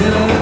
지나가